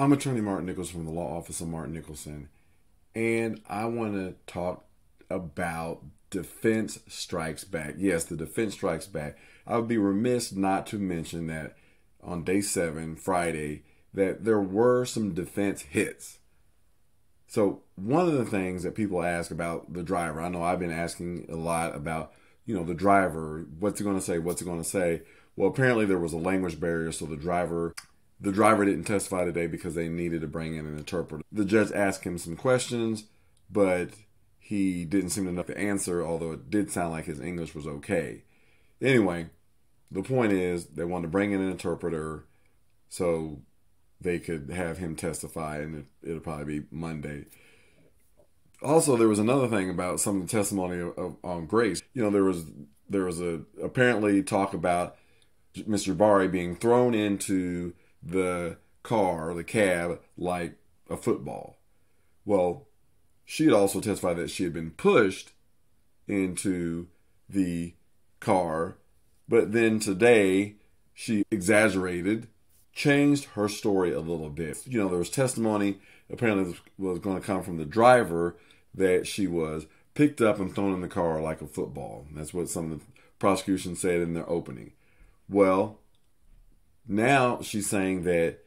I'm attorney Mark Nicholson from the law office of Mark Nicholson, and I want to talk about Defense Strikes Back. Yes, the Defense Strikes Back. I would be remiss not to mention that on day seven, Friday, that there were some defense hits. So, one of the things that people ask about the driver, I know I've been asking a lot about, you know, the driver, what's he going to say, what's he going to say. Well, apparently there was a language barrier, so the driver the driver didn't testify today because they needed to bring in an interpreter. The judge asked him some questions, but he didn't seem to know the answer, although it did sound like his English was okay. Anyway, the point is they wanted to bring in an interpreter so they could have him testify, and it, will probably be Monday. Also, there was another thing about some of the testimony of, of, on Grace. You know, there was there was a apparently talk about Mr. Jabbari being thrown into the car, the cab, like a football. Well, she had also testified that she had been pushed into the car, but then today she exaggerated, changed her story a little bit. You know, there was testimony apparently was going to come from the driver that she was picked up and thrown in the car like a football. That's what some of the prosecution said in their opening. Well, now she's saying that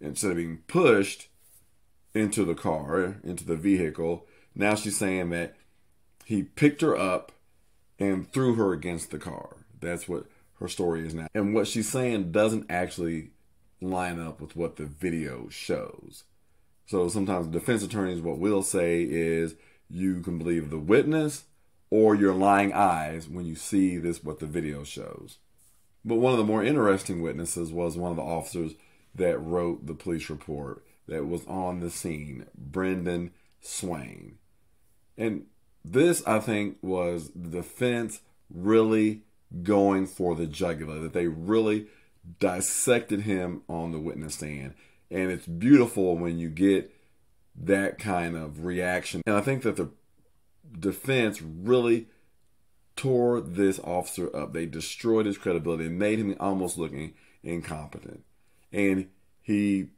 instead of being pushed into the car, into the vehicle, now she's saying that he picked her up and threw her against the car. That's what her story is now. And what she's saying doesn't actually line up with what the video shows. So sometimes defense attorneys, what we'll say is you can believe the witness or your lying eyes when you see this, what the video shows. But one of the more interesting witnesses was one of the officers that wrote the police report that was on the scene, Brenden Swayne. And this, I think, was the defense really going for the jugular, that they really dissected him on the witness stand. And it's beautiful when you get that kind of reaction. And I think that the defense really tore this officer up. They destroyed his credibility and made him almost looking incompetent. And he,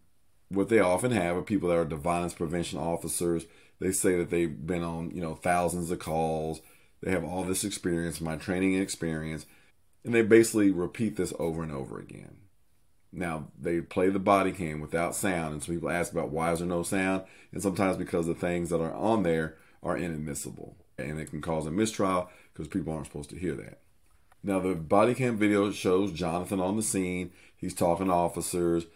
what they often have are people that are the violence prevention officers. They say that they've been on, you know, thousands of calls. They have all this experience, my training and experience. And they basically repeat this over and over again. Now, they play the body cam without sound. And so people ask about why is there no sound? And sometimes because the things that are on there are inadmissible. And it can cause a mistrial because people aren't supposed to hear that. Now, the body cam video shows Jonathan on the scene. He's talking to officers.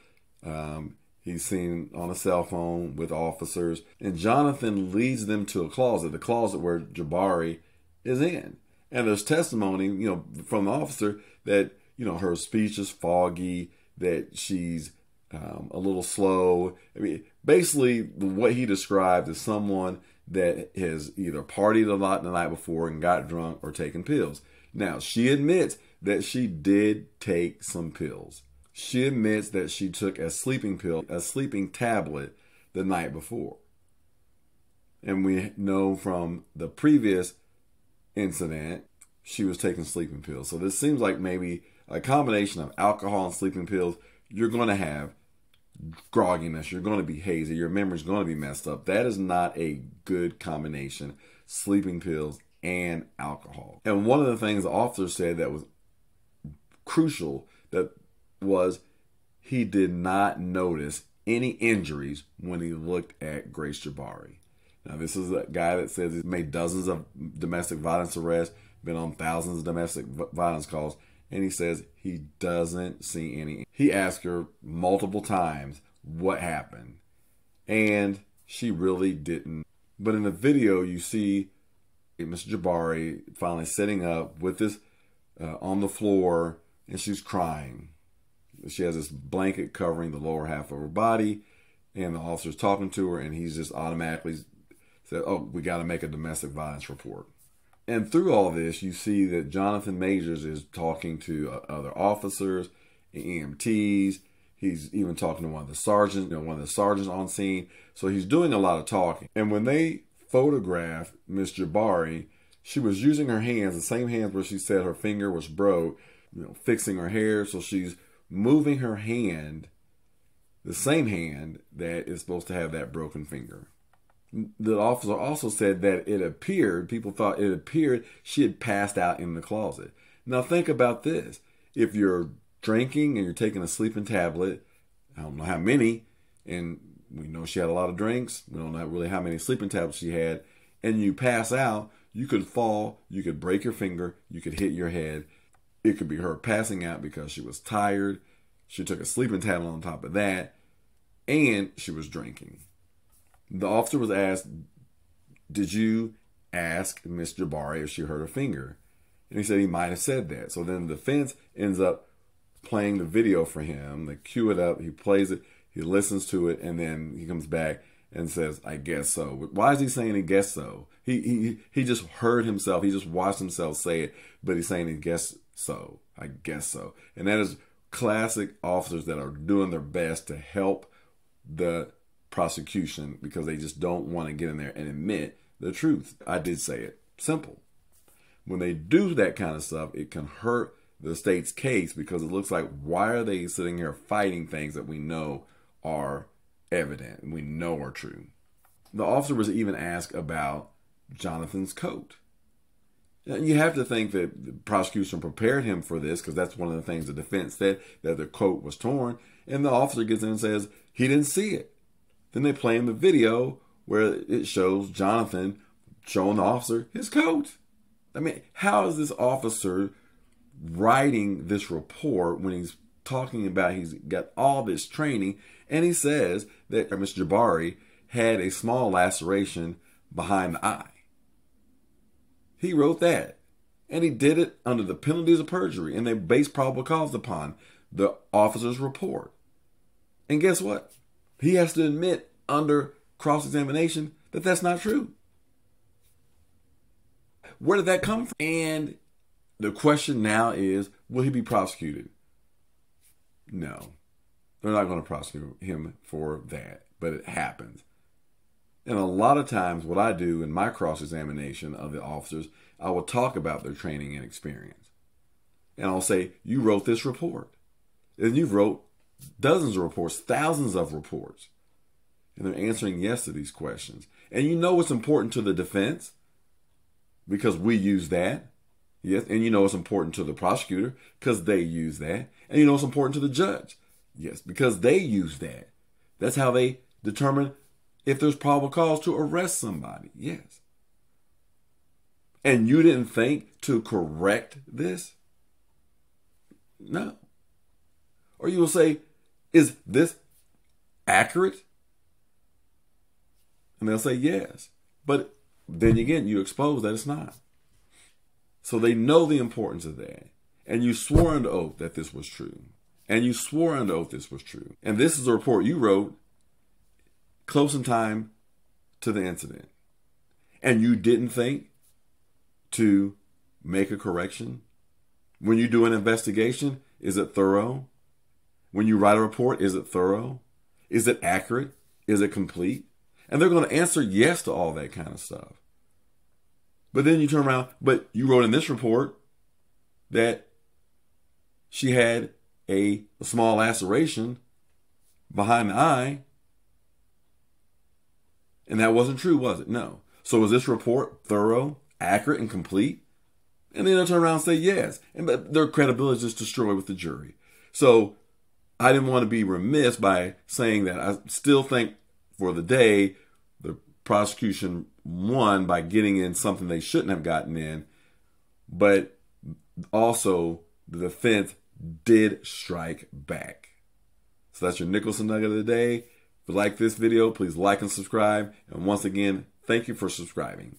Um, he's seen on a cell phone with officers. And Jonathan leads them to a closet, the closet where Jabbari is in. And there's testimony, you know, from the officer that, you know, her speech is foggy, that she's um, a little slow. I mean, basically, what he described is someone that has either partied a lot the night before and got drunk or taken pills. Now, she admits that she did take some pills. She admits that she took a sleeping pill, a sleeping tablet the night before. And we know from the previous incident, she was taking sleeping pills. So this seems like maybe a combination of alcohol and sleeping pills. You're going to have grogginess, you're going to be hazy, your memory's going to be messed up. That is not a good combination. Sleeping pills and alcohol. And one of the things the officer said that was crucial that was he did not notice any injuries when he looked at Grace Jabbari. Now, this is a guy that says he's made dozens of domestic violence arrests, been on thousands of domestic violence calls, and he says he doesn't see any. He asked her multiple times what happened, and she really didn't. But in the video, you see Miss Jabbari finally sitting up with this uh, on the floor, and she's crying. She has this blanket covering the lower half of her body, and the officer's talking to her, and he's just automatically said, "Oh, we got to make a domestic violence report." And through all this, you see that Jonathan Majors is talking to uh, other officers, EMTs. He's even talking to one of the sergeants, you know, one of the sergeants on scene. So he's doing a lot of talking. And when they photographed Miss Jabbari, she was using her hands, the same hands where she said her finger was broke, you know, fixing her hair. So she's moving her hand the same hand that is supposed to have that broken finger. The officer also said that it appeared, people thought it appeared she had passed out in the closet. Now, think about this. If you're drinking and you're taking a sleeping tablet, I don't know how many, and we know she had a lot of drinks. We don't know really how many sleeping tablets she had, and you pass out, you could fall, you could break your finger, you could hit your head. It could be her passing out because she was tired. She took a sleeping tablet on top of that, and she was drinking. The officer was asked, Did you ask Miss Jabbari if she hurt her finger? And he said he might have said that. So then the defense ends up playing the video for him. They cue it up, he plays it, he listens to it, and then he comes back and says, I guess so. Why is he saying he guess so? He he he just heard himself, he just watched himself say it, but he's saying he guess so. I guess so. And that is classic officers that are doing their best to help the prosecution because they just don't want to get in there and admit the truth. I did say it. Simple. When they do that kind of stuff, it can hurt the state's case because it looks like why are they sitting here fighting things that we know are evident and we know are true. The officer was even asked about Jonathan's coat. You have to think that the prosecution prepared him for this because that's one of the things the defense said that the coat was torn. And the officer gets in and says he didn't see it. Then they play him the video where it shows Jonathan showing the officer his coat. I mean, how is this officer writing this report when he's talking about he's got all this training and he says that Mr. Jabbari had a small laceration behind the eye? He wrote that. And he did it under the penalties of perjury, and they based probable cause upon the officer's report. And guess what? He has to admit under cross examination that that's not true. Where did that come from? And the question now is will he be prosecuted? No. They're not going to prosecute him for that, but it happens. And a lot of times, what I do in my cross examination of the officers, I will talk about their training and experience. And I'll say, You wrote this report. And you wrote dozens of reports, thousands of reports. And they're answering yes to these questions. And you know it's important to the defense because we use that. Yes. And you know it's important to the prosecutor because they use that. And you know it's important to the judge. Yes, because they use that. That's how they determine if there's probable cause to arrest somebody. Yes. And you didn't think to correct this? No. Or you will say, is this accurate? And they'll say yes. But then again, you expose that it's not. So they know the importance of that. And you swore under oath that this was true. And you swore under oath this was true. And this is a report you wrote close in time to the incident. And you didn't think to make a correction? When you do an investigation, is it thorough? When you write a report, is it thorough? Is it accurate? Is it complete? And they're going to answer yes to all that kind of stuff. But then you turn around, but you wrote in this report that she had a, a small laceration behind the eye. And that wasn't true, was it? No. So was this report thorough, accurate, and complete? And then they'll turn around and say yes. And their credibility is just destroyed with the jury. So I didn't want to be remiss by saying that I still think for the day the prosecution won by getting in something they shouldn't have gotten in, but also the defense did strike back. So that's your Nicholson Nugget of the day. If you like this video, please like and subscribe. And once again, thank you for subscribing.